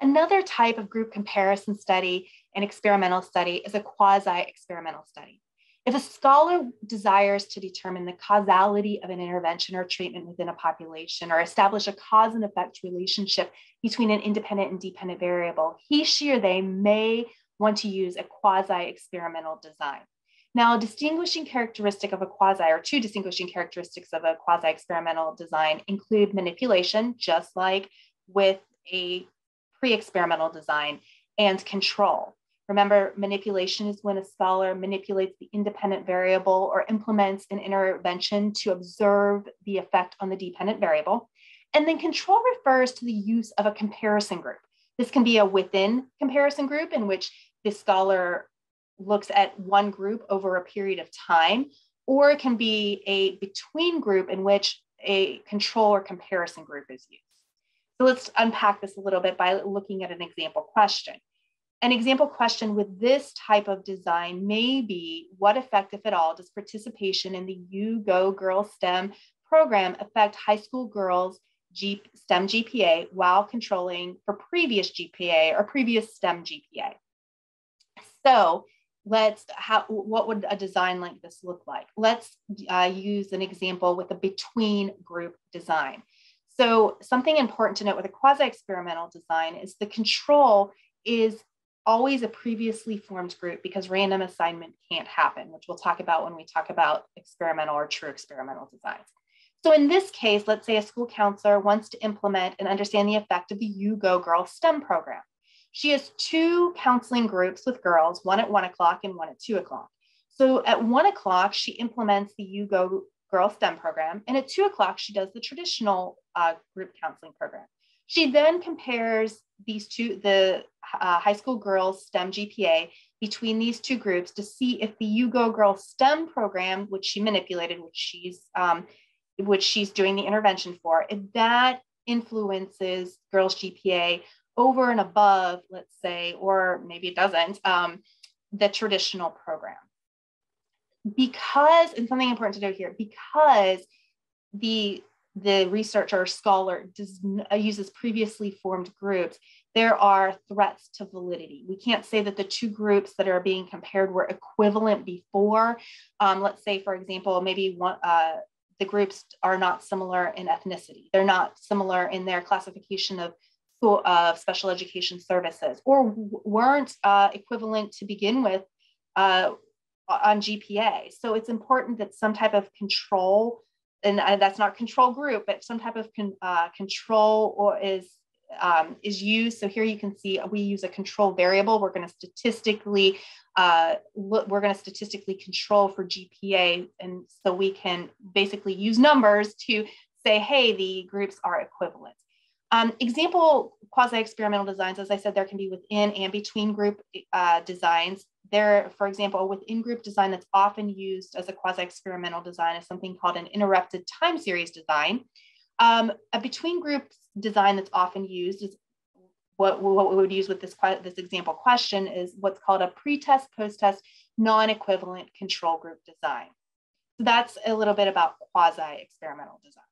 Another type of group comparison study and experimental study is a quasi-experimental study. If a scholar desires to determine the causality of an intervention or treatment within a population or establish a cause and effect relationship between an independent and dependent variable, he, she, or they may want to use a quasi-experimental design. Now, a distinguishing characteristic of a quasi, or two distinguishing characteristics of a quasi-experimental design include manipulation, just like with a pre-experimental design, and control. Remember, manipulation is when a scholar manipulates the independent variable or implements an intervention to observe the effect on the dependent variable. And then control refers to the use of a comparison group. This can be a within comparison group in which the scholar looks at one group over a period of time, or it can be a between group in which a control or comparison group is used. So let's unpack this a little bit by looking at an example question. An example question with this type of design may be what effect, if at all, does participation in the You Go Girls STEM program affect high school girls' G STEM GPA while controlling for previous GPA or previous STEM GPA? So let's how what would a design like this look like let's uh, use an example with a between group design so something important to note with a quasi experimental design is the control is always a previously formed group because random assignment can't happen which we'll talk about when we talk about experimental or true experimental designs so in this case let's say a school counselor wants to implement and understand the effect of the you go girl stem program she has two counseling groups with girls, one at one o'clock and one at two o'clock. So at one o'clock, she implements the You Go Girl STEM program. And at two o'clock, she does the traditional uh, group counseling program. She then compares these two, the uh, high school girls STEM GPA between these two groups to see if the You Go Girl STEM program, which she manipulated, which she's um, which she's doing the intervention for, if that influences girls' GPA over and above, let's say, or maybe it doesn't, um, the traditional program. Because, and something important to note here, because the the researcher scholar does, uh, uses previously formed groups, there are threats to validity. We can't say that the two groups that are being compared were equivalent before. Um, let's say, for example, maybe one, uh, the groups are not similar in ethnicity. They're not similar in their classification of of special education services or weren't uh, equivalent to begin with uh, on GPA. So it's important that some type of control, and uh, that's not control group, but some type of con, uh, control or is um, is used. So here you can see we use a control variable. We're going to statistically uh, we're going to statistically control for GPA, and so we can basically use numbers to say, hey, the groups are equivalent. Um, example quasi-experimental designs, as I said, there can be within and between group uh, designs. There, for example, within group design that's often used as a quasi-experimental design is something called an interrupted time series design. Um, a between group design that's often used is what, what we would use with this, this example question is what's called a pre-test, post-test, non-equivalent control group design. So that's a little bit about quasi-experimental design.